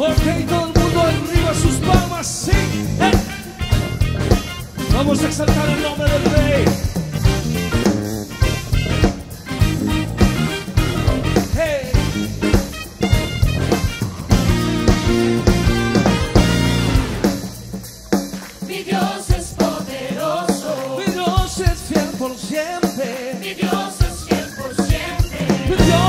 Ok, todo el mundo arriba sus palmas, sí. Eh. Vamos a exaltar el nombre del rey. Mi Dios es poderoso. Mi Dios es fiel por siempre. Mi Dios es fiel por siempre.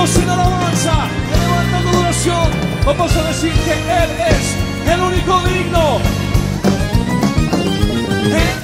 Dios en alabanza, levanta tu adoración. Vamos a decir que Él es el único digno. Él